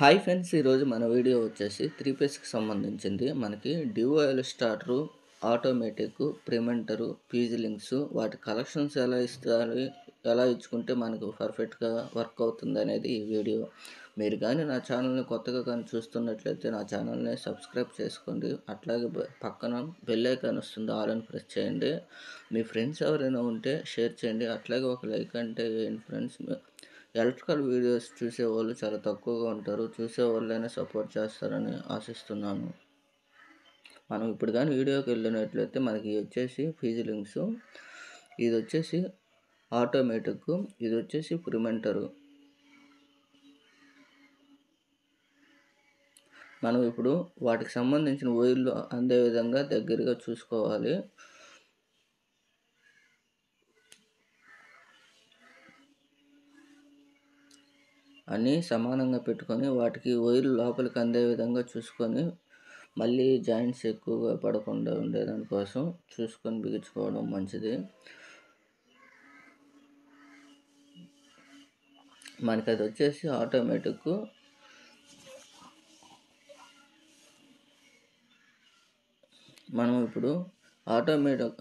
Hi friends ఈరోజు మన video వచ్చేసి త్రీ పీస్కి సంబంధించింది. మనకి డిఓఎల్ స్టార్టరు ఆటోమేటిక్ ప్రిమెంటరు పీజిలింగ్స్ వాటి కలెక్షన్స్ ఎలా ఇస్తారు ఎలా ఇచ్చుకుంటే మనకు పర్ఫెక్ట్గా వర్క్ అవుతుంది అనేది ఈ వీడియో. మీరు కానీ నా ఛానల్ని కొత్తగా కానీ చూస్తున్నట్లయితే నా ఛానల్ని సబ్స్క్రైబ్ చేసుకోండి. అట్లాగే పక్కన బెల్లైకాన్ వస్తుంది ఆల్ అని ప్రెస్ చేయండి. మీ ఫ్రెండ్స్ ఎవరైనా ఉంటే షేర్ చేయండి. అట్లాగే ఒక లైక్ అంటే ఏంటి ఫ్రెండ్స్ ఎలక్ట్రికల్ వీడియోస్ చూసేవాళ్ళు చాలా తక్కువగా ఉంటారు. చూసేవాళ్ళైనా సపోర్ట్ చేస్తారని ఆశిస్తున్నాను. మనం ఇప్పుడు కానీ వీడియోకి వెళ్ళినట్లయితే మనకి వచ్చేసి ఫీజిలింగ్స్ ఇది వచ్చేసి ఆటోమేటిక్ ఇది వచ్చేసి ప్రిమెంటరు. మనం ఇప్పుడు వాటికి సంబంధించిన వైర్లు అందే విధంగా దగ్గరగా చూసుకోవాలి. అన్నీ సమానంగా పెట్టుకొని వాటికి వైర్లు లోపలికి అందే విధంగా చూసుకొని మళ్ళీ జాయింట్స్ ఎక్కువగా పడకుండా ఉండేదాని కోసం చూసుకొని బిగించుకోవడం మంచిది. మనకి అది వచ్చేసి ఆటోమేటిక్ మనం ఇప్పుడు ఆటోమేటిక్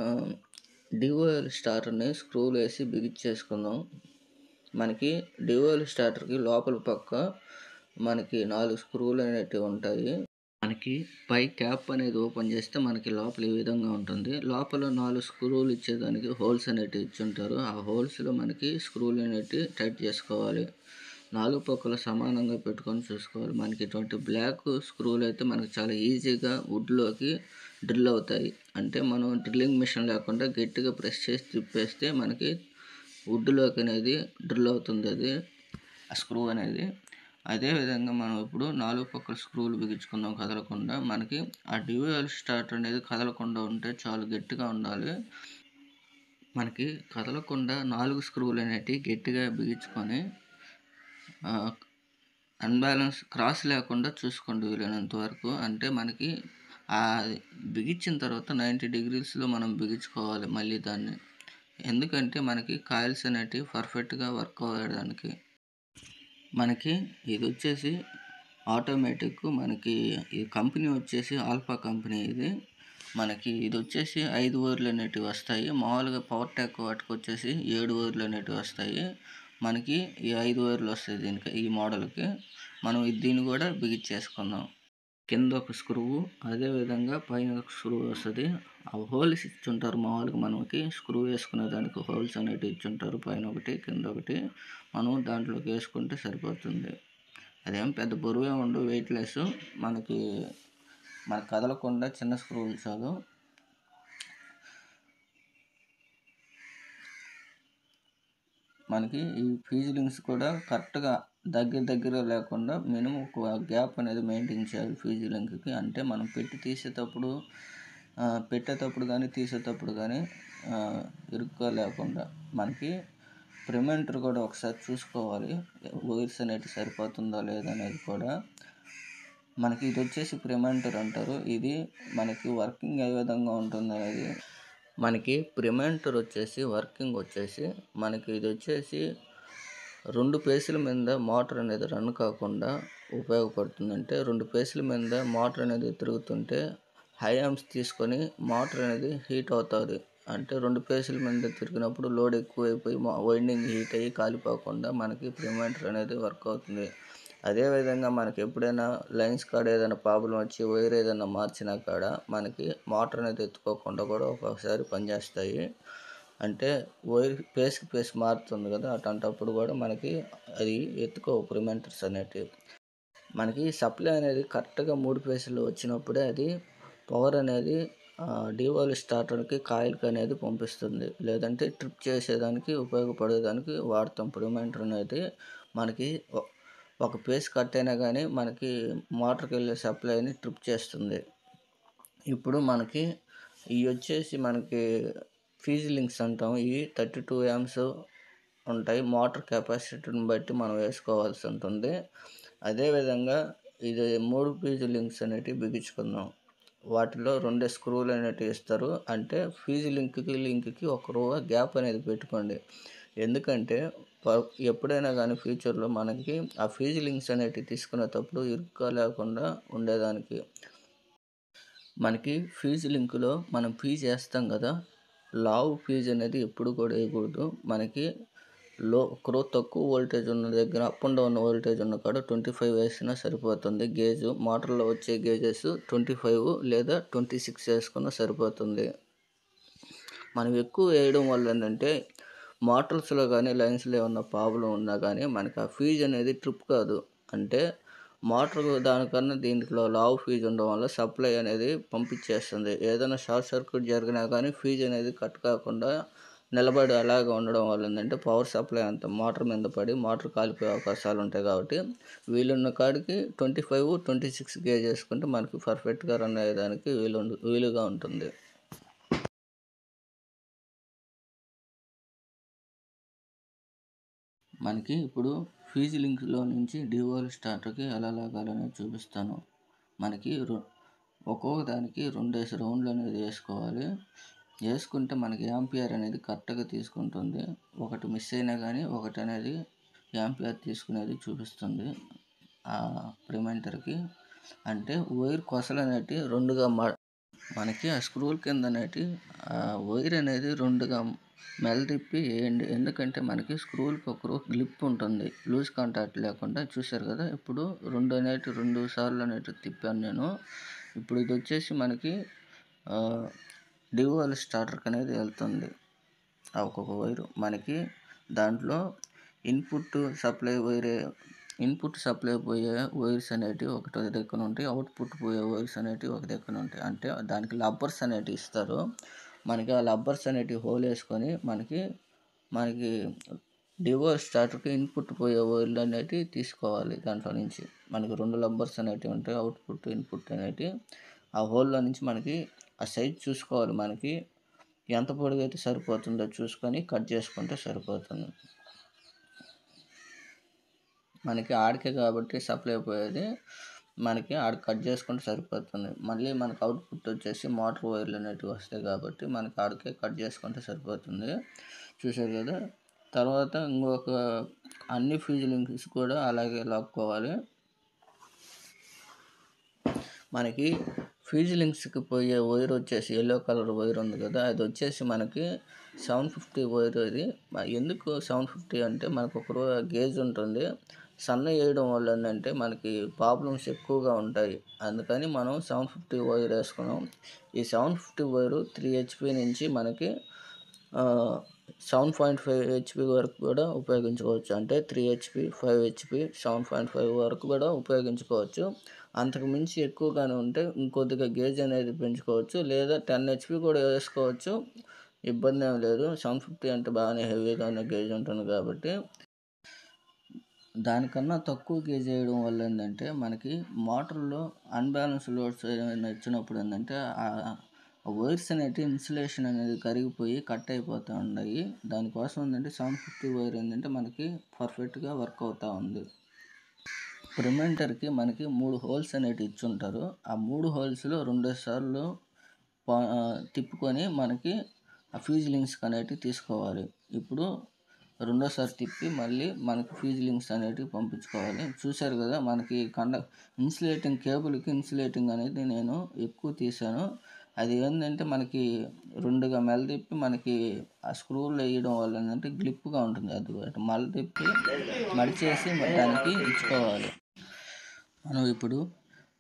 డిఓఎల్ స్టార్టర్ని స్క్రూలు వేసి బిగించేసుకుందాం. మనకి డిఓఎల్ స్టార్టర్కి లోపల పక్క మనకి నాలుగు స్క్రూలు అనేటివి ఉంటాయి. మనకి పై క్యాప్ అనేది ఓపెన్ చేస్తే మనకి లోపల ఈ విధంగా ఉంటుంది. లోపల నాలుగు స్క్రూలు ఇచ్చేదానికి హోల్స్ అనేటివి ఇచ్చుంటారు. ఆ హోల్స్లో మనకి స్క్రూలు అనేటివి టైట్ చేసుకోవాలి. నాలుగు పక్కల సమానంగా పెట్టుకొని చూసుకోవాలి. మనకి ఇటువంటి బ్లాక్ స్క్రూలు అయితే మనకి చాలా ఈజీగా వుడ్లోకి డ్రిల్ అవుతాయి. అంటే మనం డ్రిల్లింగ్ మిషన్ లేకుండా గట్టిగా ప్రెస్ చేసి తిప్పేస్తే మనకి వుడ్లోకి అనేది డ్రిల్ అవుతుంది అది ఆ స్క్రూ అనేది అదే విధంగా మనం ఇప్పుడు నాలుగు పక్కల స్క్రూలు బిగించుకుందాం కదలకుండా మనకి ఆ డ్యూయల్ స్టార్ట్ అనేది కదలకుండా ఉంటే చాలా గట్టిగా ఉండాలి. మనకి కదలకుండా నాలుగు స్క్రూలు అనేటివి గట్టిగా బిగించుకొని అన్బ్యాలెన్స్ క్రాస్ లేకుండా చూసుకోండి వీలైనంత వరకు. అంటే మనకి ఆ బిగించిన తర్వాత నైంటీ డిగ్రీస్లో మనం బిగించుకోవాలి మళ్ళీ దాన్ని. ఎందుకంటే మనకి కాయిల్స్ అనేటివి పర్ఫెక్ట్గా వర్క్ అవ్వడానికి మనకి ఇది వచ్చేసి ఆటోమేటిక్ మనకి ఈ కంపెనీ వచ్చేసి ఆల్ఫా కంపెనీ ఇది. మనకి ఇది వచ్చేసి ఐదు ఓర్లు అనేటివి వస్తాయి. మామూలుగా పవర్ ట్యాక్ వాటికి వచ్చేసి ఏడు ఓర్లు అనేటివి వస్తాయి. మనకి ఈ ఐదు ఓర్లు వస్తాయి దీనికి ఈ మోడల్కి. మనం దీన్ని కూడా బిగించేసుకుందాం కింద ఒక స్క్రూవు అదే విధంగా పైన ఒక స్క్రూ వస్తుంది. ఆ హోల్స్ ఇచ్చుంటారు మామూలుగా మనకి. స్క్రూ వేసుకునే దానికి హోల్స్ అనేటివి ఇచ్చుంటారు. పైన ఒకటి కింద ఒకటి. మనం దాంట్లోకి వేసుకుంటే సరిపోతుంది. అదేం పెద్ద బరువే ఉండు వెయిట్లెస్ మనకి మన కదలకుండా చిన్న స్క్రూలు చాలు. మనకి ఈ ఫీజిలింగ్స్ కూడా కరెక్ట్గా దగ్గర దగ్గర లేకుండా మినిమం ఒక గ్యాప్ అనేది మెయింటైన్ చేయాలి ఫీజిలింగ్కి అంటే మనం పెట్టి తీసేటప్పుడు పెట్టేటప్పుడు కానీ తీసేటప్పుడు కానీ ఇరుగ్గా లేకుండా మనకి ప్రిమెంటర్ కూడా ఒకసారి చూసుకోవాలి. వైర్స్ అనేవి సరిపోతుందా లేదా అనేది కూడా. మనకి ఇది వచ్చేసి ప్రిమెంటర్ అంటారు. ఇది మనకి వర్కింగ్ ఏ విధంగా ఉంటుంది అనేది మనకి ప్రిమెంటర్ వచ్చేసి వర్కింగ్ వచ్చేసి మనకి ఇది వచ్చేసి రెండు పేసుల మీద మోటార్ అనేది రన్ కాకుండా ఉపయోగపడుతుంది అంటే రెండు పేసుల మీద మోటార్ అనేది తిరుగుతుంటే హై ఆమ్స్ తీసుకొని మోటార్ అనేది హీట్ అవుతుంది. అంటే రెండు పేసుల మీద తిరిగినప్పుడు లోడ్ ఎక్కువైపోయి వైండింగ్ హీట్ అయ్యి కాలిపోకుండా మనకి ప్రిమెంటర్ అనేది వర్క్ అవుతుంది. అదేవిధంగా మనకి ఎప్పుడైనా లైన్స్ కాడ ఏదైనా ప్రాబ్లం వచ్చి వైర్ ఏదైనా మార్చినా కాడ మనకి మోటార్ అనేది ఎత్తుకోకుండా కూడా ఒక్కొక్కసారి పనిచేస్తాయి. అంటే వైర్ పేస్కి పేస్ మారుతుంది కదా అట్లాంటప్పుడు కూడా మనకి అది ఎత్తుకో ప్రిమెంటర్స్ అనేటివి. మనకి సప్లై అనేది కరెక్ట్గా మూడు పేసులు వచ్చినప్పుడే అది పవర్ అనేది డివోల్ స్టార్టర్కి కాయిల్కి అనేది పంపిస్తుంది. లేదంటే ట్రిప్ చేసేదానికి ఉపయోగపడేదానికి వాడతాం. ప్రిమెంటర్ అనేది మనకి ఒక పేస్ కట్ అయినా కానీ మనకి మోటార్కి వెళ్ళే సప్లైని ట్రిప్ చేస్తుంది. ఇప్పుడు మనకి ఇవి వచ్చేసి మనకి ఫీజిలింగ్స్ అంటాం. ఇవి థర్టీ టూ యామ్స్ ఉంటాయి. మోటార్ కెపాసిటీని బట్టి మనం వేసుకోవాల్సి ఉంటుంది. అదేవిధంగా ఇది మూడు ఫీజిలింగ్స్ అనేటివి బిగించుకుందాం. వాటిలో రెండు స్క్రూలు అనేటివి ఇస్తారు. అంటే ఫీజు లింక్కి లింక్కి ఒక రూవ గ్యాప్ అనేది పెట్టుకోండి. ఎందుకంటే ప- ఎప్పుడైనా కానీ ఫ్యూచర్లో మనకి ఆ ఫీజు లింక్స్ అనేటివి తీసుకునేటప్పుడు ఇరుగ్గా లేకుండా ఉండేదానికి. మనకి ఫీజు లింకులో మనం ఫీజు వేస్తాం కదా. లావు ఫీజు అనేది ఎప్పుడు కూడా వేయకూడదు. మనకి లో క్రో తక్కువ వోల్టేజ్ ఉన్న దగ్గర అప్ అండ్ డౌన్ వోల్టేజ్ ఉన్న కాడ ట్వంటీ ఫైవ్ వేసినా సరిపోతుంది. గేజ్ మోటార్లో వచ్చే గేజెస్ ట్వంటీ ఫైవ్ లేదా ట్వంటీ సిక్స్ వేసుకున్నా సరిపోతుంది. మనం ఎక్కువ వేయడం వల్ల ఏంటంటే మోటార్స్లో కానీ లైన్స్లో ఏమన్నా ప్రాబ్లం ఉన్నా కానీ మనకి ఆ ఫ్యూజ్ అనేది ట్రిప్ కాదు. అంటే మోటార్ దానికన్నా దీంట్లో లావు ఫీజు ఉండడం వల్ల సప్లై అనేది పంపించేస్తుంది. ఏదైనా షార్ట్ సర్క్యూట్ జరిగినా కానీ ఫీజు అనేది కట్ కాకుండా నిలబడి అలాగే ఉండడం వల్ల ఏంటంటే పవర్ సప్లై అంత మోటార్ మీద పడి మోటార్ కాలిపోయే అవకాశాలు ఉంటాయి కాబట్టి వీలున్న కాడికి twenty five twenty six gauge చేసుకుంటే మనకి పర్ఫెక్ట్గా రన్ అయ్యేదానికి వీలు వీలుగా ఉంటుంది. మనకి ఇప్పుడు ఫీజు లింక్లో నుంచి డివోల్ స్టార్టర్కి ఎలా లాగాలని చూపిస్తాను. మనకి ఒక్కొక్క దానికి రెండేసి రౌండ్లు అనేది వేసుకోవాలి. వేసుకుంటే మనకి యాంపియర్ అనేది కరెక్ట్గా తీసుకుంటుంది. ఒకటి మిస్ అయినా కానీ ఒకటి అనేది యాంపియర్ తీసుకునేది చూపిస్తుంది. ఆ ప్రిమెంటర్కి అంటే వైర్ కొసలు అనేటివి రెండుగా మా మనకి ఆ స్క్రూల్ కింద అనేటి వైర్ అనేది రెండుగా మెల తిప్పి వేయండి ఎందుకంటే మనకి స్క్రూల్కి ఒక గ్లిప్ ఉంటుంది. లూజ్ కాంటాక్ట్ లేకుండా చూశారు కదా? ఇప్పుడు రెండు అనేటి రెండు సార్లు అనేటి తిప్పాను నేను. ఇప్పుడు ఇది వచ్చేసి మనకి డివోల్ స్టార్టర్కి అనేది వెళ్తుంది. ఆ ఒక్కొక్క వైరు. మనకి దాంట్లో ఇన్పుట్ సప్లై వైరే ఇన్పుట్ సప్లై పోయే వైర్స్ అనేటివి ఒకటి దగ్గర ఉంటాయి అవుట్పుట్ పోయే వైర్స్ అనేటివి ఒక దగ్గర ఉంటాయి అంటే దానికి లబ్బర్స్ అనేటివి ఇస్తారు. మనకి ఆ లబ్బర్స్ అనేటివి హోల్ వేసుకొని మనకి మనకి డివోర్స్ స్టార్టర్కి ఇన్పుట్ పోయే ఓయిల్ అనేది తీసుకోవాలి దాంట్లో నుంచి. మనకి రెండు లబ్బర్స్ అనేటివి ఉంటాయి అవుట్పుట్ ఇన్పుట్ అనేటివి. ఆ హోల్లో నుంచి మనకి ఆ సైజ్ చూసుకోవాలి మనకి. ఎంత పొడుగు సరిపోతుందో చూసుకొని కట్ చేసుకుంటే సరిపోతుంది. మనకి ఆడికే కాబట్టి సప్లై పోయేది మనకి ఆడ కట్ చేసుకుంటే సరిపోతుంది. మళ్ళీ మనకు అవుట్పుట్ వచ్చేసి మోటార్ వైర్లు అనేటివి వస్తాయి కాబట్టి మనకి ఆడికే కట్ చేసుకుంటే సరిపోతుంది. చూసారు కదా? తర్వాత ఇంకొక అన్ని ఫ్యూజ్ లింక్స్ కూడా అలాగే లాక్కోవాలి. మనకి ఫ్యూజ్ లింక్స్కి పోయే వైర్ వచ్చేసి ఎల్లో కలర్ వైర్ ఉంది కదా? అది వచ్చేసి మనకి సెవెన్ ఫిఫ్టీ వైర్ అది ఎందుకు సెవెన్ ఫిఫ్టీ అంటే మనకు ఒక గేజ్ ఉంటుంది. సన్న వేయడం వల్ల ఏంటంటే మనకి ప్రాబ్లమ్స్ ఎక్కువగా ఉంటాయి. అందుకని మనం సెవెన్ ఫిఫ్టీ వైర్ వేసుకున్నాం. ఈ seven fifty wire three HP నుంచి మనకి సెవెన్ పాయింట్ ఫైవ్ హెచ్పి వరకు కూడా ఉపయోగించుకోవచ్చు. అంటే three HP five HP seven point five వరకు కూడా ఉపయోగించుకోవచ్చు. అంతకు మించి ఎక్కువగానే ఉంటే ఇంకొద్దిగా గేజ్ అనేది పెంచుకోవచ్చు. లేదా టెన్ హెచ్పి కూడా వేసుకోవచ్చు. ఇబ్బంది ఏం లేదు. సెవెన్ ఫిఫ్టీ అంటే బాగానే హెవీగానే గేజ్ ఉంటుంది కాబట్టి దానికన్నా తక్కువ గేజ్ వేయడం వల్ల ఏంటంటే మనకి మోటార్లో అన్బ్యాలెన్స్ లోడ్స్ ఏమైనా ఇచ్చినప్పుడు ఏంటంటే ఆ వైర్స్ అనేవి ఇన్సులేషన్ అనేది కరిగిపోయి కట్ అయిపోతూ ఉన్నాయి. దానికోసం ఏంటంటే సెవెన్ ఫిఫ్టీ వైర్ ఏంటంటే మనకి పర్ఫెక్ట్గా వర్క్ అవుతూ ఉంది. ప్రిమెంటర్కి మనకి మూడు హోల్స్ అనేవి ఇచ్చుంటారు. ఆ మూడు హోల్స్లో రెండు సార్లు తిప్పుకొని మనకి ఆ ఫ్యూజ్ లింక్స్ అనేటివి తీసుకోవాలి. ఇప్పుడు రెండోసారి తిప్పి మళ్ళీ మనకి ఫ్యూజ్ లింక్స్ అనేటివి పంపించుకోవాలి. చూశారు కదా మనకి కండ ఇన్సులేటింగ్ కేబుల్కి ఇన్సులేటింగ్ అనేది నేను ఎక్కువ తీసాను అది ఏంటంటే మనకి రెండుగా మెల తిప్పి మనకి ఆ స్క్రూలు వేయడం వల్ల ఏంటంటే గ్లిప్గా ఉంటుంది. అది అటు మల తిప్పి మడిచేసి దానికి ఇచ్చుకోవాలి. మనం ఇప్పుడు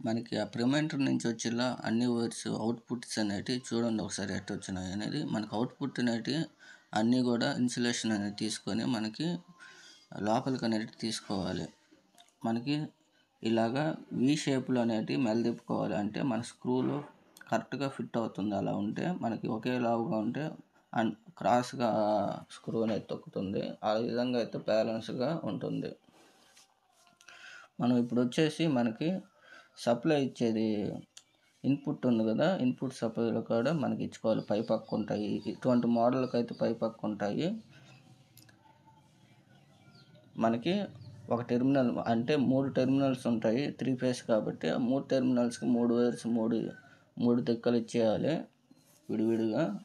మనకి ఆ ప్రిమెంటర్ నుంచి వచ్చేలా అన్ని వర్డ్స్ అవుట్పుట్స్ అనేటివి చూడండి ఒకసారి ఎట్ వచ్చినాయి అనేది. మనకి అవుట్పుట్ అనేటివి అన్నీ కూడా ఇన్సులేషన్ అనేది తీసుకొని మనకి లోపలికి అనేది తీసుకోవాలి. మనకి ఇలాగా వి షేప్లో అనేటివి మెలదిప్పుకోవాలి అంటే మన స్క్రూలు కరెక్ట్గా ఫిట్ అవుతుంది. అలా ఉంటే మనకి ఒకే లావుగా ఉంటే అండ్ క్రాస్గా స్క్రూ అనేది తొక్కుతుంది. ఆ విధంగా అయితే బ్యాలెన్స్గా ఉంటుంది. మనం ఇప్పుడు వచ్చేసి మనకి సప్లై ఇచ్చేది ఇన్పుట్ ఉంది కదా ఇన్పుట్ సప్లైలో కూడా మనకి ఇచ్చుకోవాలి. పై పక్క ఉంటాయి. ఇటువంటి మోడల్కి అయితే పై పక్క ఉంటాయి. మనకి ఒక టెర్మినల్ అంటే మూడు టెర్మినల్స్ ఉంటాయి. త్రీ ఫేస్ కాబట్టి ఆ మూడు టెర్మినల్స్కి మూడు వైర్స్ మూడు మూడు దిక్కలు ఇచ్చేయాలి. విడివిడిగా.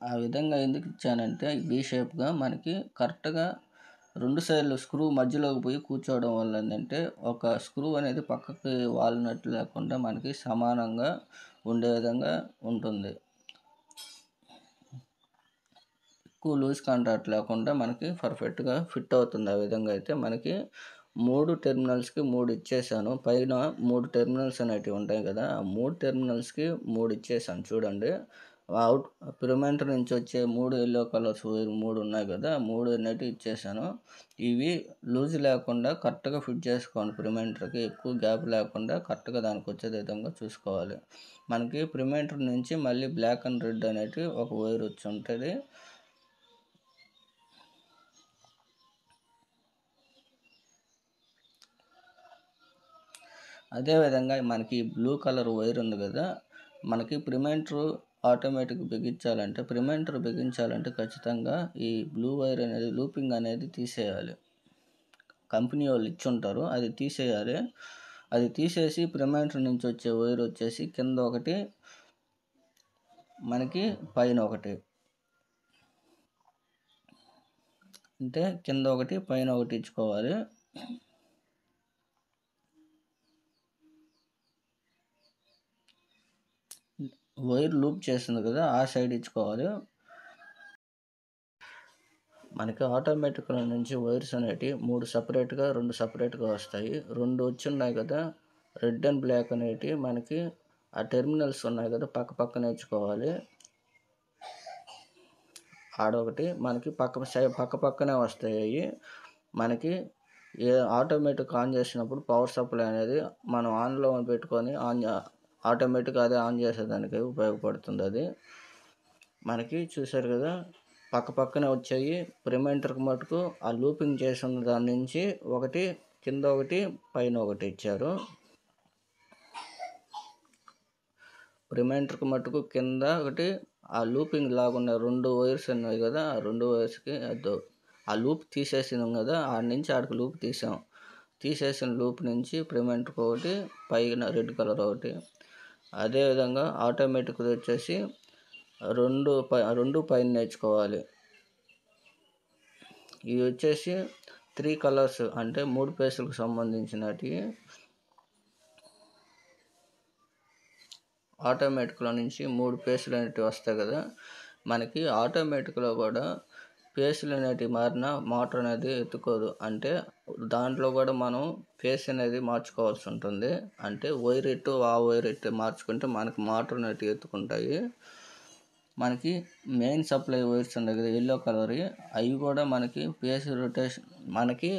ఆ విధంగా ఎందుకు ఇచ్చానంటే బీ షేప్గా మనకి కరెక్ట్గా రెండు సైడ్లు స్క్రూ మధ్యలోకి పోయి కూర్చోవడం వల్ల ఏంటంటే ఒక స్క్రూ అనేది పక్కకి వాలినట్టు లేకుండా మనకి సమానంగా ఉండే విధంగా ఉంటుంది. ఎక్కువ లూజ్ కాంట్రాక్ట్ లేకుండా మనకి పర్ఫెక్ట్గా ఫిట్ అవుతుంది. ఆ విధంగా అయితే మనకి మూడు టెర్మినల్స్కి మూడు ఇచ్చేసాను. పైన మూడు టెర్మినల్స్ అనేటివి ఉంటాయి కదా ఆ మూడు టెర్మినల్స్కి మూడు ఇచ్చేసాను. చూడండి అవుట్ పిరమెంట్ నుంచి వచ్చే మూడు ఎల్లో కలర్స్ మూడు ఉన్నాయి కదా మూడు అనేటివి ఇచ్చేసాను. ఇవి లూజ్ లేకుండా కరెక్ట్గా ఫిట్ చేసుకోండి పిరమెంటర్కి ఎక్కువ గ్యాప్ లేకుండా కరెక్ట్గా దానికి వచ్చే విధంగా చూసుకోవాలి. మనకి పిరమెంటర్ నుంచి మళ్ళీ బ్లాక్ అండ్ రెడ్ అనేది ఒక వైర్ వచ్చి ఉంటుంది. అదేవిధంగా మనకి బ్లూ కలర్ వైర్ ఉంది కదా మనకి ప్రిమెంటర్ ఆటోమేటిక్ బిగించాలంటే ప్రిమెంటర్ బిగించాలంటే ఖచ్చితంగా ఈ బ్లూ వైర్ అనేది లూపింగ్ అనేది తీసేయాలి. కంపెనీ వాళ్ళు ఇచ్చుంటారు అది తీసేయాలి. అది తీసేసి ప్రిమెంటర్ నుంచి వచ్చే వైర్ వచ్చేసి కింద ఒకటి మనకి పైన ఒకటి. అంటే కింద ఒకటి పైన ఒకటి ఇచ్చుకోవాలి. వైర్ లూప్ చేస్తుంది కదా ఆ సైడ్ ఇచ్చుకోవాలి. మనకి ఆటోమేటిక్ నుంచి వైర్స్ అనేటివి మూడు సపరేట్గా రెండు సపరేట్గా వస్తాయి. రెండు వచ్చి ఉన్నాయి కదా రెడ్ అండ్ బ్లాక్ అనేటివి మనకి ఆ టెర్మినల్స్ ఉన్నాయి కదా పక్క పక్కన ఇచ్చుకోవాలి. ఆడొకటి మనకి పక్క సైడ్ పక్క పక్కనే వస్తాయి అవి. మనకి ఏ ఆటోమేటిక్ ఆన్ చేసినప్పుడు పవర్ సప్లై అనేది మనం ఆన్లో పెట్టుకొని ఆన్ ఆటోమేటిక్గా అదే ఆన్ చేసేదానికి ఉపయోగపడుతుంది అది. మనకి చూసారు కదా పక్క పక్కనే వచ్చాయి. ప్రిమెంటర్కి మటుకు ఆ లూపింగ్ చేసిన దాని నుంచి ఒకటి కింద ఒకటి పైన ఒకటి ఇచ్చారు. ప్రిమెంటర్కి మటుకు కింద ఒకటి ఆ లూపింగ్ లాగున్న రెండు వైర్స్ ఉన్నాయి కదా ఆ రెండు వైర్స్కి అదో ఆ లూప్ తీసేసినాం కదా ఆడ నుంచి ఆడికి లూప్ తీసాం. తీసేసిన లూప్ నుంచి ప్రిమెంటర్కి ఒకటి పైన రెడ్ కలర్ ఒకటి. అదేవిధంగా ఆటోమేటిక్ వచ్చేసి రెండు పై రెండు పైన నేర్చుకోవాలి. ఇవి వచ్చేసి త్రీ కలర్స్ అంటే మూడు పేస్టులకు సంబంధించినటివి ఆటోమేటిక్లో నుంచి మూడు పేస్టులు అనేటివి వస్తాయి కదా మనకి ఆటోమేటిక్లో కూడా పేస్లు అనేటివి మారిన మోటార్ అనేది ఎత్తుకోదు. అంటే దాంట్లో కూడా మనం ఫేస్ అనేది మార్చుకోవాల్సి ఉంటుంది. అంటే వైర్ ఇటు ఆ వైర్ ఇటు మార్చుకుంటే మనకి మోటార్ అనేటివి ఎత్తుకుంటాయి. మనకి మెయిన్ సప్లై వైర్స్ ఉన్నాయి కదా ఎల్లో కలర్ అవి కూడా మనకి పేస్ రొటేషన్ మనకి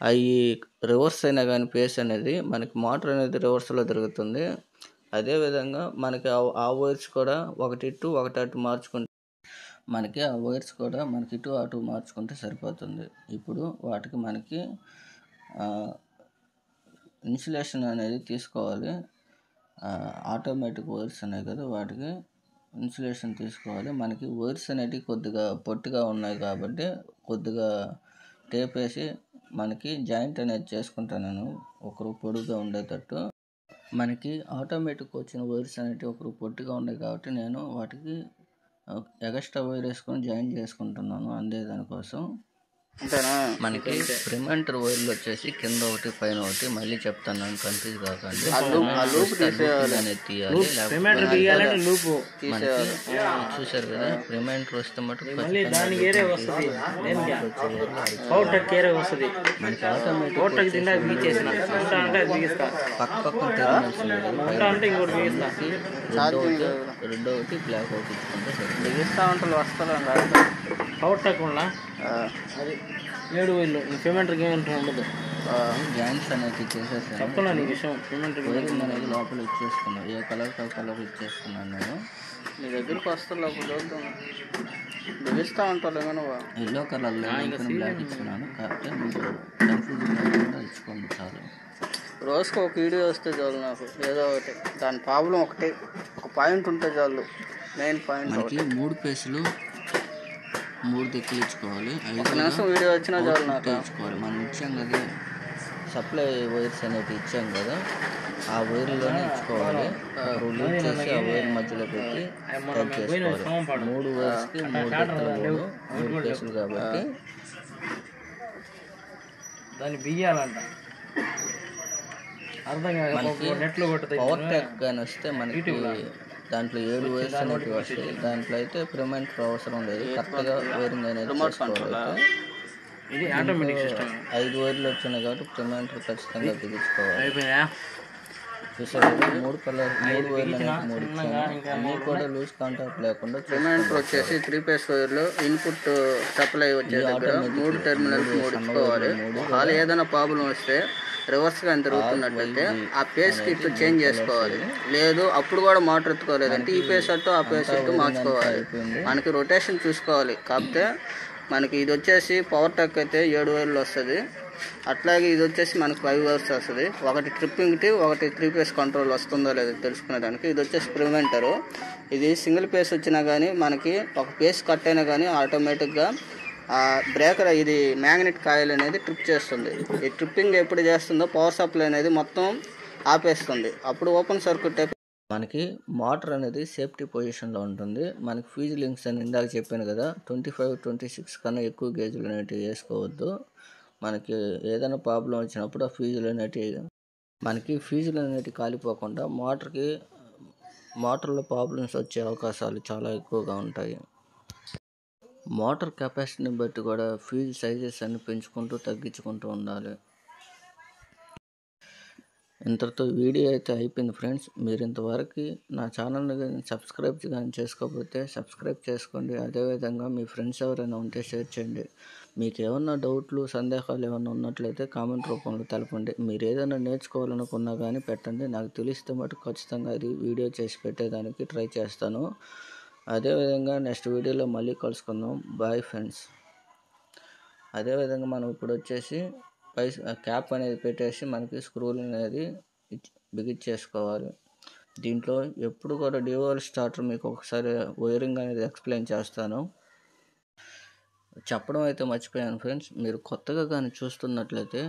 అవి రివర్స్ అయినా కానీ పేస్ అనేది మనకి మోటార్ అనేది రివర్స్లో తిరుగుతుంది. అదేవిధంగా మనకి ఆ వైర్స్ కూడా ఒకటి ఇటు ఒకటి అటు మార్చుకుంటే మనకి ఆ వైర్స్ కూడా మనకి ఇటు అటు మార్చుకుంటే సరిపోతుంది. ఇప్పుడు వాటికి మనకి ఇన్సులేషన్ అనేది తీసుకోవాలి. ఆటోమేటిక్ వైర్స్ ఉన్నాయి కదా వాటికి ఇన్సులేషన్ తీసుకోవాలి. మనకి వైర్స్ అనేటివి కొద్దిగా పొట్టిగా ఉన్నాయి కాబట్టి కొద్దిగా టేప్ వేసి మనకి జాయింట్ అనేది చేసుకుంటాను నేను ఒకరు పొడుగా ఉండేటట్టు. మనకి ఆటోమేటిక్ వచ్చిన వైర్స్ అనేటివి ఒకరు పొట్టిగా ఉన్నాయి కాబట్టి నేను వాటికి ఎగస్ట్రా వైర్ వేసుకొని జాయిన్ చేసుకుంటున్నాను. అందే దానికోసం. మనకి ప్రిమెంటర్ వైర్లు వచ్చేసి కింద ఒకటి పైన ఒకటి మళ్ళీ చెప్తాను కన్ఫ్యూజ్ కాకండి. అనేది తీయాలి మనకి చూసారు కదా ప్రిమెంటర్ వస్తే మటుకు మనకి ఆటోమేటిక్ పక్క పక్కన టెర్మినల్స్ రెడ్ ఒకటి రెడ్ ఒకటి బ్లాక్ ఒకటి ఇచ్చుకుంటే సరే బిగిస్తా ఉంటారు వస్తారు పవర్ టక్ ఉండా అది ఏడు వీళ్ళు ఈ పేమెంట్కి ఏమంటే ఉండదు. జాయింట్స్ అనేది చేసేసాను నీకు విషయం పేమెంట్ అనేది లోపల ఇచ్చేసుకున్నాను ఏ కలర్ ఆ కలర్ ఇచ్చేసుకున్నాను నేను నీ దగ్గరికి వస్తారు అప్పుడు చూద్దాం బిగిస్తా ఉంటారు ఏమైనా ఎల్లో కలర్లో బ్లాక్ ఇచ్చుకున్నాను కన్ఫ్యూజ్ లేకుండా ఇచ్చుకోండి చాలు. రోజుకి ఒక వీడియో వస్తే చాలు నాకు. ఏదో ఒకటి. దాని ప్రాబ్లం ఒకటి. ఒక పాయింట్ ఉంటే చాలు. మెయిన్ పాయింట్ మూడు పేసులు మూడు నిమిషం వీడియో వచ్చినా చాలు నాకు. ఇచ్చుకోవాలి మనం ఇచ్చాం కదా. సప్లై వైర్స్ అనేవి ఇచ్చాం కదా. ఆ వైర్లోనే ఇచ్చుకోవాలి. రూల్ చేసి ఆ వైర్ మధ్యలో పెట్టి టైట్ చేసుకోవాలి. మూడు వైర్స్కి మూడు మూడు కేసులు కాబట్టి దాన్ని బియ్యాలంట అర్థం కాదు పవర్ ట్యాక్ కానీ వస్తే మనకి దాంట్లో ఏడు వైర్స్ అనేవి వస్తాయి దాంట్లో అయితే ప్రిమెంట్ అవసరం లేదు. కరెక్ట్గా వైరింగ్ అనేది చేసుకోవాలి అయితే. ఇది ఆటోమేటిక్ సిస్టమ్ ఐదు వైర్లు వచ్చినాయి కాబట్టి ప్రిమెంట్ ఖచ్చితంగా బిగించుకోవాలి. చూసారు మూడు కలర్ మూడు వైర్లు మూడు అన్నీ కూడా లూజ్ కాంటాక్ట్ లేకుండా రిమైండర్ వచ్చేసి త్రీ పేస్ వైర్లు ఇన్పుట్ సప్లై వచ్చే దగ్గర మూడు టెర్మినల్స్ మూడు ఇచ్చుకోవాలి. ఒకవేళ ఏదైనా ప్రాబ్లం వస్తే రివర్స్గా తిరుగుతున్నట్టయితే ఆ పేస్ కిట్ చేంజ్ చేసుకోవాలి. లేదు అప్పుడు కూడా మోటార్ ఎత్తుకోలేదంటే ఈ పేస్ అట్టు ఆ పేస్ అట్టు మార్చుకోవాలి. మనకి రొటేషన్ చూసుకోవాలి. కాకపోతే మనకి ఇది వచ్చేసి పవర్ టక్ అయితే ఏడు వైర్లు వస్తుంది. అట్లాగే ఇది వచ్చేసి మనకి ఫైవ్ వైర్స్ వస్తుంది. ఒకటి ట్రిప్పింగ్కి ఒకటి త్రీ పేస్ కంట్రోల్ వస్తుందో లేదో తెలుసుకునేదానికి ఇది వచ్చేసి ప్రివెంటరు ఇది సింగిల్ పేస్ వచ్చినా కానీ మనకి ఒక పేస్ కట్ అయినా కానీ ఆటోమేటిక్గా ఆ బ్రేకర్ ఇది మ్యాగ్నెట్ కాయిల్ అనేది ట్రిప్ చేస్తుంది. ఈ ట్రిప్పింగ్ ఎప్పుడు చేస్తుందో పవర్ సప్లై అనేది మొత్తం ఆపేస్తుంది. అప్పుడు ఓపెన్ సర్క్యూట్ టైప్ మనకి మోటార్ అనేది సేఫ్టీ పొజిషన్లో ఉంటుంది. మనకి ఫీజు లింక్స్ అని ఇందాక చెప్పాను కదా ట్వంటీ ఫైవ్ ట్వంటీ సిక్స్ కన్నా ఎక్కువ గేజులు అనేటివి వేసుకోవద్దు. మనకి ఏదైనా ప్రాబ్లం వచ్చినప్పుడు ఆ ఫీజులు అనేటివి మనకి ఫీజులు అనేటివి కాలిపోకుండా మోటార్కి మోటార్లో ప్రాబ్లమ్స్ వచ్చే అవకాశాలు చాలా ఎక్కువగా ఉంటాయి. మోటార్ కెపాసిటీని బట్టి కూడా ఫీజు సైజెస్ అన్ని పెంచుకుంటూ తగ్గించుకుంటూ ఉండాలి. ఇంతటితో వీడియో అయితే అయిపోయింది ఫ్రెండ్స్. మీరు ఇంతవరకు నా ఛానల్ని కానీ సబ్స్క్రైబ్ కానీ చేసుకోకపోతే సబ్స్క్రైబ్ చేసుకోండి. అదేవిధంగా మీ ఫ్రెండ్స్ ఎవరైనా ఉంటే షేర్ చేయండి. మీకు ఏమన్నా డౌట్లు సందేహాలు ఏమైనా ఉన్నట్లయితే కామెంట్ రూపంలో తెలపండి. మీరు ఏదైనా నేర్చుకోవాలనుకున్నా కానీ పెట్టండి. నాకు తెలిస్తే మటు ఖచ్చితంగా అది వీడియో చేసి పెట్టేదానికి ట్రై చేస్తాను. అదేవిధంగా నెక్స్ట్ వీడియోలో మళ్ళీ కలుసుకుందాం. బాయ్ ఫ్రెండ్స్ అదేవిధంగా మనం ఇప్పుడు వచ్చేసి పై క్యాప్ అనేది పెట్టేసి మనకి స్క్రూలు అనేది బిగించేసుకోవాలి దీంట్లో ఎప్పుడు కూడా డివోల్ స్టార్టర్ మీకు ఒకసారి వైరింగ్ అనేది ఎక్స్ప్లెయిన్ చేస్తాను. చెప్పడం అయితే మర్చిపోయాను ఫ్రెండ్స్ మీరు కొత్తగా కానీ చూస్తున్నట్లయితే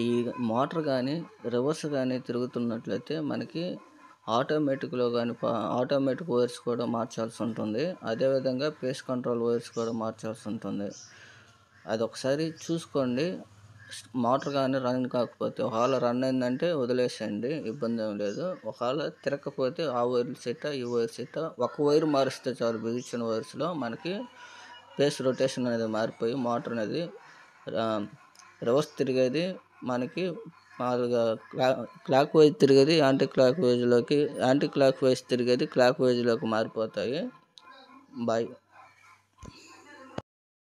ఈ మోటార్ కానీ రివర్స్ కానీ తిరుగుతున్నట్లయితే మనకి ఆటోమేటిక్లో కానీ ఆటోమేటిక్ వైర్స్ కూడా మార్చాల్సి ఉంటుంది. అదేవిధంగా పేస్ కంట్రోల్ వైర్స్ కూడా మార్చాల్సి ఉంటుంది. అది ఒకసారి చూసుకోండి. మోటార్ కానీ రన్ కాకపోతే ఒకవేళ రన్ అయిందంటే వదిలేసేయండి. ఇబ్బంది ఏం లేదు. ఒకవేళ తిరగకపోతే ఆ వైర్ సెట్ ఈ వైర్ సెట్ ఒక వైర్ మారిస్తే చాలు. బిగించిన వైర్స్లో మనకి పేస్ రొటేషన్ అనేది మారిపోయి మోటార్ అనేది రివర్స్ తిరిగేది మనకి మామూలుగా క్లా క్లాక్ వైజ్ తిరిగేది యాంటీ క్లాక్ వైజ్లోకి యాంటీ క్లాక్ వైజ్ తిరిగేది క్లాక్ వైజ్లోకి మారిపోతాయి. బాయ్